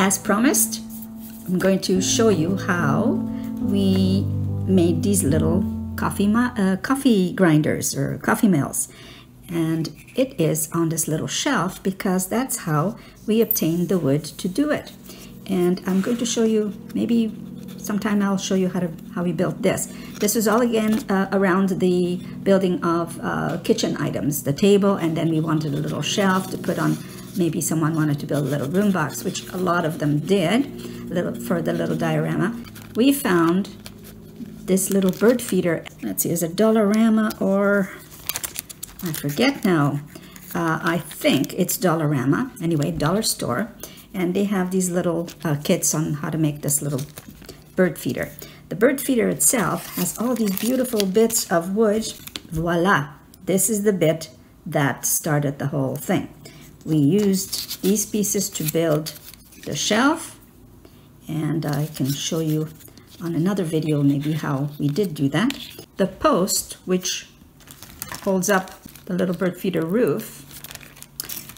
As promised, I'm going to show you how we made these little coffee, uh, coffee grinders or coffee mills. And it is on this little shelf because that's how we obtained the wood to do it. And I'm going to show you, maybe sometime I'll show you how to how we built this. This was all again uh, around the building of uh, kitchen items, the table, and then we wanted a little shelf to put on maybe someone wanted to build a little room box, which a lot of them did little, for the little diorama. We found this little bird feeder. Let's see, is it Dollarama or I forget now. Uh, I think it's Dollarama, anyway, dollar store. And they have these little uh, kits on how to make this little bird feeder. The bird feeder itself has all these beautiful bits of wood. Voila, this is the bit that started the whole thing we used these pieces to build the shelf and I can show you on another video maybe how we did do that. The post which holds up the little bird feeder roof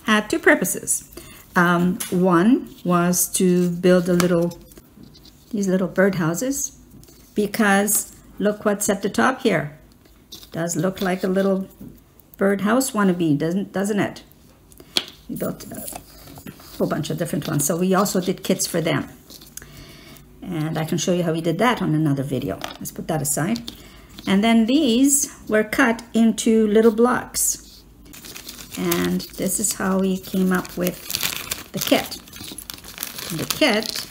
had two purposes. Um, one was to build a little these little bird houses because look what's at the top here. Does look like a little bird house wannabe, doesn't doesn't it? Built a whole bunch of different ones. So we also did kits for them. And I can show you how we did that on another video. Let's put that aside. And then these were cut into little blocks. And this is how we came up with the kit. And the kit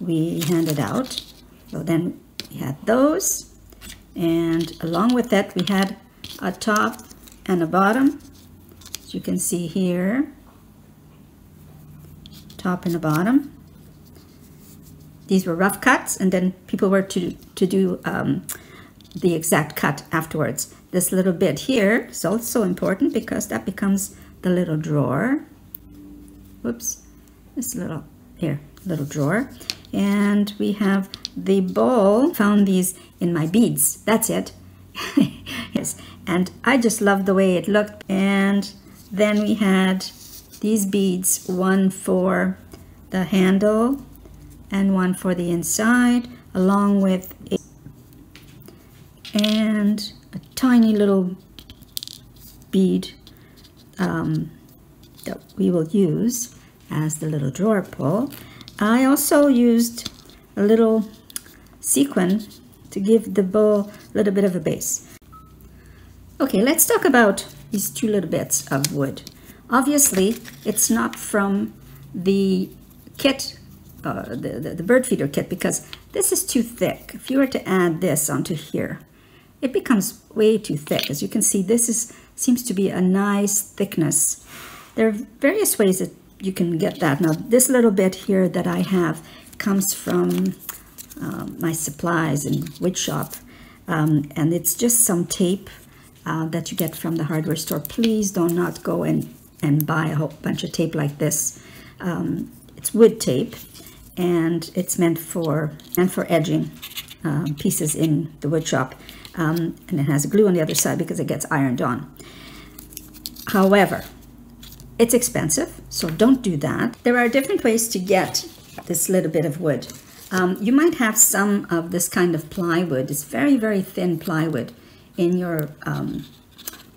we handed out. So then we had those. And along with that, we had a top and a bottom you can see here, top and the bottom. These were rough cuts and then people were to, to do um, the exact cut afterwards. This little bit here is also important because that becomes the little drawer. Whoops, this little, here, little drawer. And we have the bowl, found these in my beads, that's it. yes, and I just love the way it looked and then we had these beads, one for the handle and one for the inside, along with a, and a tiny little bead um, that we will use as the little drawer pull. I also used a little sequin to give the bow a little bit of a base. Okay, let's talk about these two little bits of wood. Obviously, it's not from the kit, uh, the, the, the bird feeder kit, because this is too thick. If you were to add this onto here, it becomes way too thick. As you can see, this is seems to be a nice thickness. There are various ways that you can get that. Now, this little bit here that I have comes from um, my supplies in wood shop, um, and it's just some tape uh, that you get from the hardware store. Please do not go and, and buy a whole bunch of tape like this. Um, it's wood tape and it's meant for and for edging um, pieces in the wood shop. Um, and it has glue on the other side because it gets ironed on. However, it's expensive, so don't do that. There are different ways to get this little bit of wood. Um, you might have some of this kind of plywood. It's very, very thin plywood in your, um,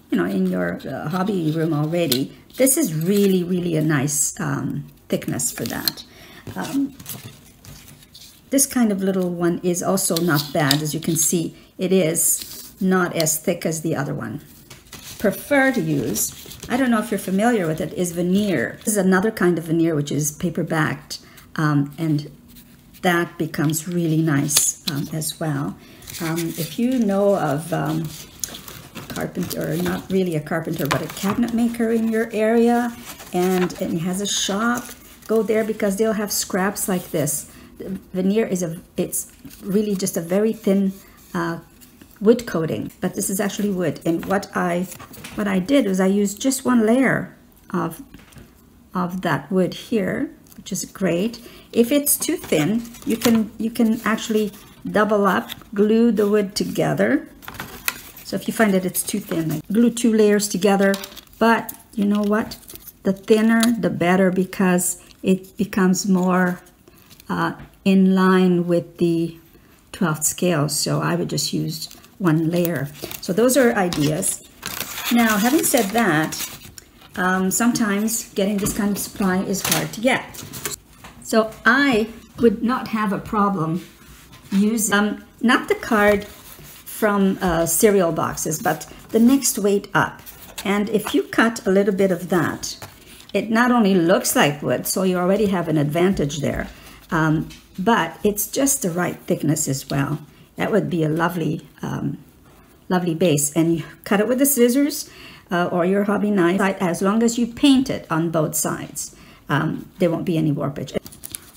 you know, in your uh, hobby room already, this is really, really a nice um, thickness for that. Um, this kind of little one is also not bad. As you can see, it is not as thick as the other one. Prefer to use, I don't know if you're familiar with it, is veneer. This is another kind of veneer which is paper backed um, and that becomes really nice um, as well. Um, if you know of um, carpenter, or not really a carpenter, but a cabinet maker in your area, and, and has a shop, go there because they'll have scraps like this. The veneer is a, it's really just a very thin uh, wood coating, but this is actually wood. And what I, what I did was I used just one layer of, of that wood here, which is great. If it's too thin, you can, you can actually double up, glue the wood together. So if you find that it's too thin, like glue two layers together. But you know what? The thinner, the better because it becomes more uh, in line with the 12th scale. So I would just use one layer. So those are ideas. Now, having said that, um, sometimes getting this kind of supply is hard to get. So I would not have a problem using, um, not the card from uh, cereal boxes, but the next weight up. And if you cut a little bit of that, it not only looks like wood, so you already have an advantage there, um, but it's just the right thickness as well. That would be a lovely, um, lovely base. And you cut it with the scissors uh, or your hobby knife, as long as you paint it on both sides. Um, there won't be any warpage.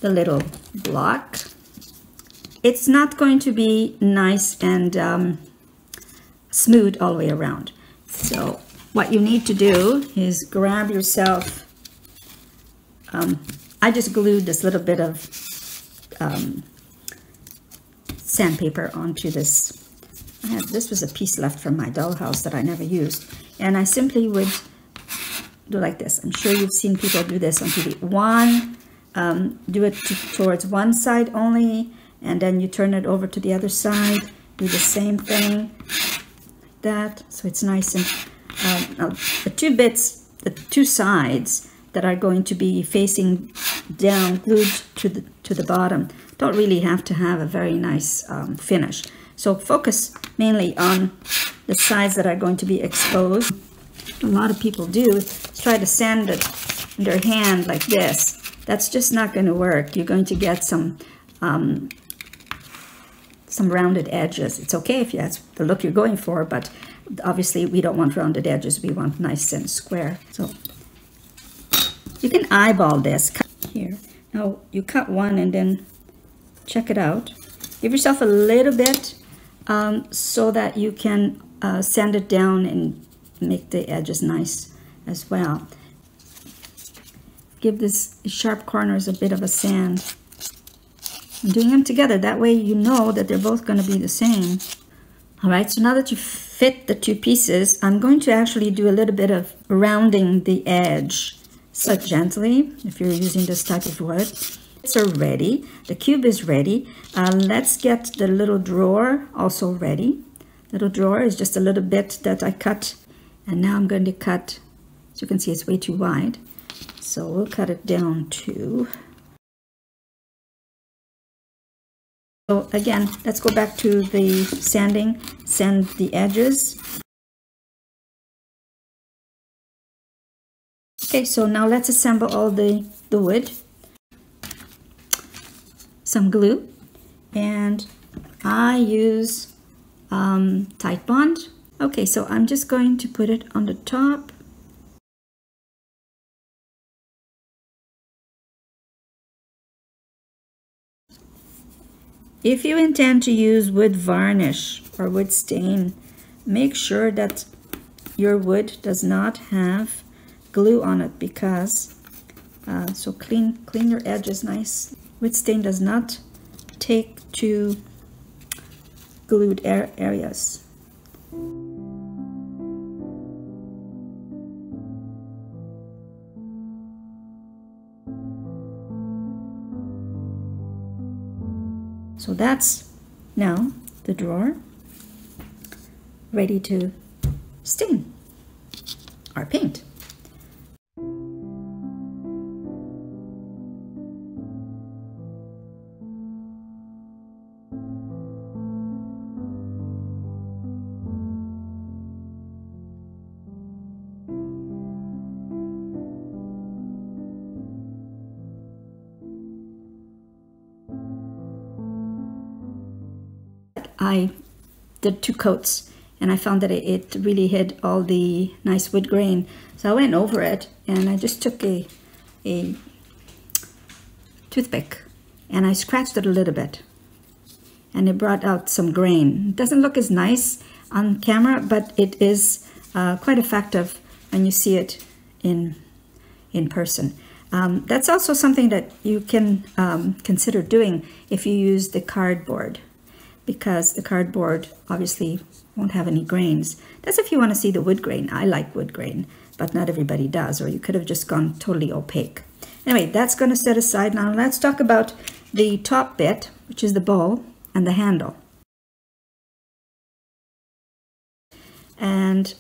The little block, it's not going to be nice and um, smooth all the way around. So what you need to do is grab yourself, um, I just glued this little bit of um, sandpaper onto this. I have, this was a piece left from my dollhouse that I never used. And I simply would do like this. I'm sure you've seen people do this on TV. One, um, do it towards one side only, and then you turn it over to the other side. Do the same thing, like that. So it's nice and now the two bits, the two sides that are going to be facing down, glued to the to the bottom, don't really have to have a very nice um, finish. So focus mainly on the sides that are going to be exposed. A lot of people do is try to sand it in their hand like this. That's just not going to work. You're going to get some um, some rounded edges. It's okay if that's the look you're going for, but obviously we don't want rounded edges. We want nice and square. So you can eyeball this here. Now you cut one and then check it out. Give yourself a little bit um, so that you can uh, sand it down and make the edges nice as well. Give this sharp corners a bit of a sand. Doing them together. That way you know that they're both going to be the same. All right, so now that you fit the two pieces, I'm going to actually do a little bit of rounding the edge. So gently, if you're using this type of wood. It's ready. The cube is ready. Uh, let's get the little drawer also ready. Little drawer is just a little bit that I cut. And now I'm going to cut, as you can see, it's way too wide. So we'll cut it down to So again, let's go back to the sanding, sand the edges. Okay, so now let's assemble all the, the wood. Some glue, and I use um, bond. Okay, so I'm just going to put it on the top If you intend to use wood varnish or wood stain, make sure that your wood does not have glue on it because, uh, so clean, clean your edges nice. Wood stain does not take to glued areas. So that's now the drawer ready to stain or paint. Did two coats and I found that it really hid all the nice wood grain. So I went over it and I just took a, a toothpick and I scratched it a little bit and it brought out some grain. It doesn't look as nice on camera, but it is uh, quite effective when you see it in, in person. Um, that's also something that you can um, consider doing if you use the cardboard because the cardboard obviously won't have any grains. That's if you want to see the wood grain. I like wood grain, but not everybody does, or you could have just gone totally opaque. Anyway, that's going to set aside. Now let's talk about the top bit, which is the bowl and the handle. And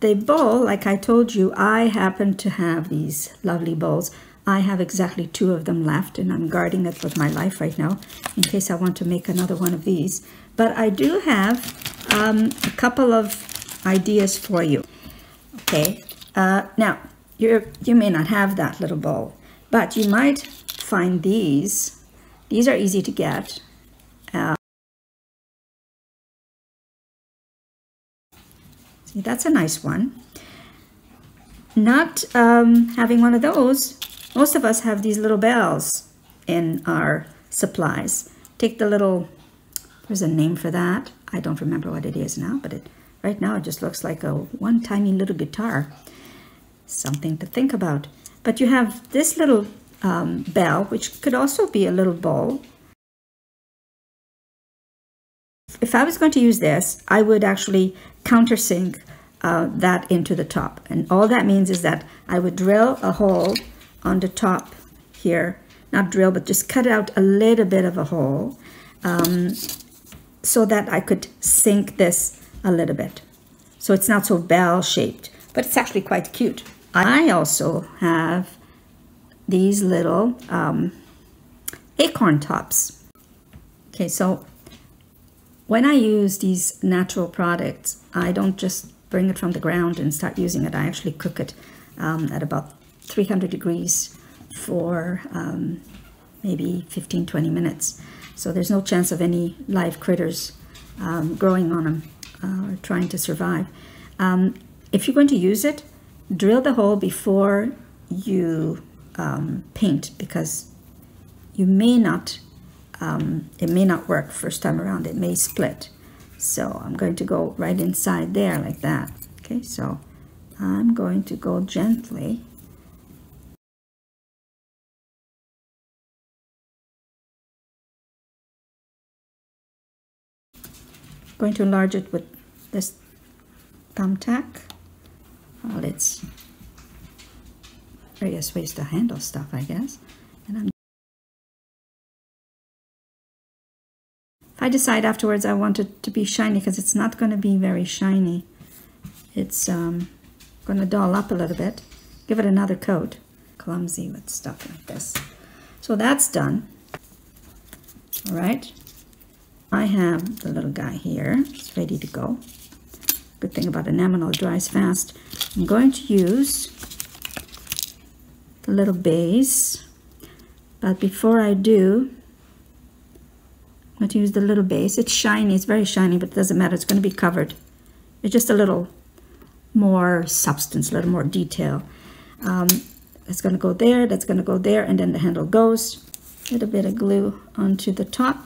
the bowl, like I told you, I happen to have these lovely bowls. I have exactly two of them left and I'm guarding it with my life right now in case I want to make another one of these. But I do have um, a couple of ideas for you. Okay, uh, now you you may not have that little bowl, but you might find these. These are easy to get. Uh, see, that's a nice one. Not um, having one of those, most of us have these little bells in our supplies. Take the little, there's a name for that. I don't remember what it is now, but it right now it just looks like a one tiny little guitar. Something to think about. But you have this little um, bell, which could also be a little bowl. If I was going to use this, I would actually countersink uh, that into the top. And all that means is that I would drill a hole on the top here. Not drill, but just cut out a little bit of a hole um, so that I could sink this a little bit. So it's not so bell-shaped, but it's actually quite cute. I also have these little um, acorn tops. Okay, so when I use these natural products, I don't just bring it from the ground and start using it. I actually cook it um, at about 300 degrees for um, maybe 15, 20 minutes. So there's no chance of any live critters um, growing on them uh, or trying to survive. Um, if you're going to use it, drill the hole before you um, paint because you may not, um, it may not work first time around, it may split. So I'm going to go right inside there like that. Okay, so I'm going to go gently. Going to enlarge it with this thumbtack. Well, it's various ways to handle stuff, I guess. And I'm if I decide afterwards I want it to be shiny, because it's not going to be very shiny, it's um, going to dull up a little bit. Give it another coat. Clumsy with stuff like this. So that's done. All right. I have the little guy here. It's ready to go. Good thing about enamel, it dries fast. I'm going to use the little base. But before I do, I'm going to use the little base. It's shiny, it's very shiny, but it doesn't matter. It's going to be covered. It's just a little more substance, a little more detail. Um, it's going to go there, that's going to go there, and then the handle goes. A little bit of glue onto the top.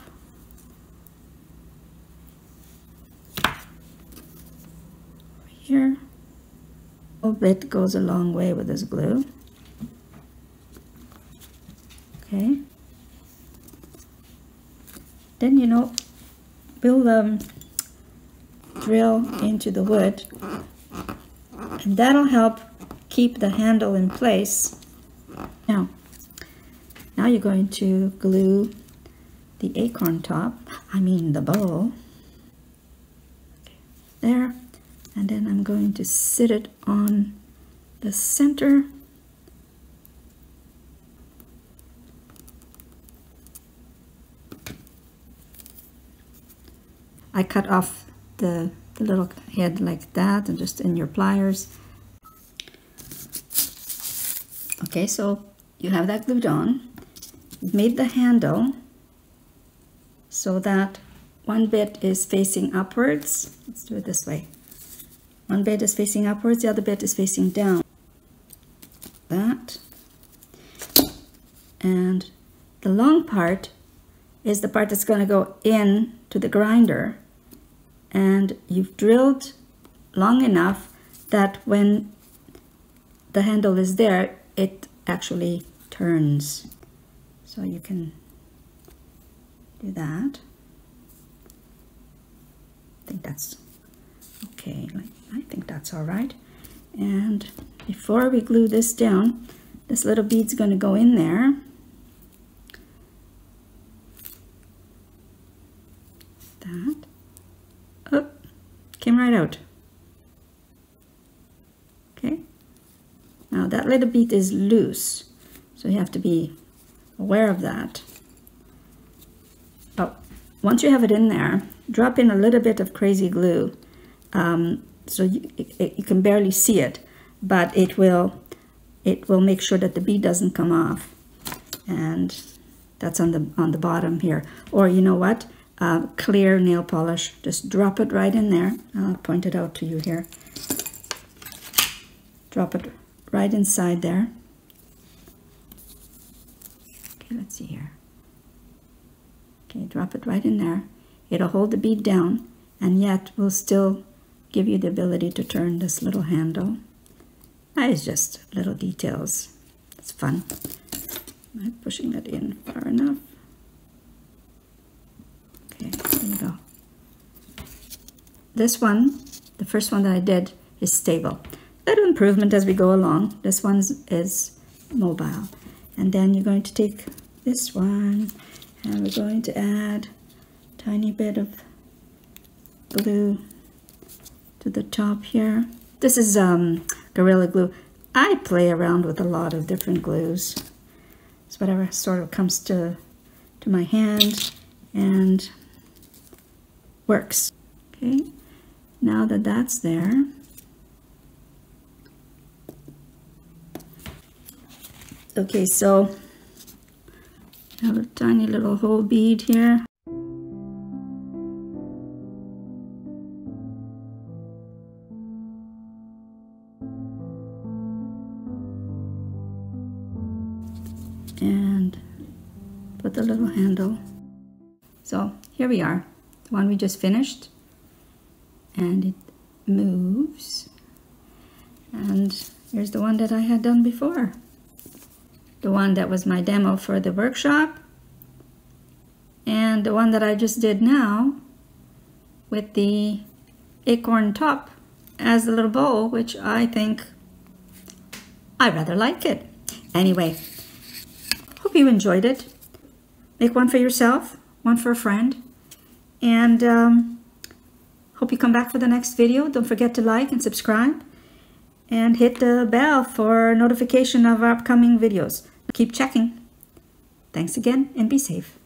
Here. A little bit goes a long way with this glue. Okay. Then you know we'll um, drill into the wood. And that'll help keep the handle in place. Now now you're going to glue the acorn top I mean the bowl. There and then I'm going to sit it on the center I cut off the, the little head like that and just in your pliers. Okay, so you have that glued on. You've made the handle so that one bit is facing upwards. Let's do it this way. One bit is facing upwards, the other bed is facing down. That. And the long part is the part that's going to go in to the grinder and you've drilled long enough that when the handle is there it actually turns so you can do that I think that's okay I think that's all right and before we glue this down this little bead's going to go in there. That. Oh, came right out. Okay. Now that little bead is loose, so you have to be aware of that. Oh, once you have it in there, drop in a little bit of crazy glue. Um, so you, it, you can barely see it, but it will it will make sure that the bead doesn't come off. And that's on the on the bottom here. Or you know what? Uh, clear nail polish. Just drop it right in there. I'll point it out to you here. Drop it right inside there. Okay, let's see here. Okay, drop it right in there. It'll hold the bead down and yet will still give you the ability to turn this little handle. That is just little details. It's fun. Am I pushing that in far enough? Okay, there you go. This one, the first one that I did, is stable. Little improvement as we go along. This one is mobile. And then you're going to take this one and we're going to add a tiny bit of glue to the top here. This is um, Gorilla Glue. I play around with a lot of different glues. It's whatever sort of comes to, to my hand and works. Okay, now that that's there, okay, so I have a tiny little hole bead here. The little handle. So here we are, the one we just finished and it moves and here's the one that I had done before. The one that was my demo for the workshop and the one that I just did now with the acorn top as the little bowl, which I think I rather like it. Anyway, Hope you enjoyed it. Make one for yourself, one for a friend, and um, hope you come back for the next video. Don't forget to like and subscribe and hit the bell for notification of our upcoming videos. Keep checking. Thanks again and be safe.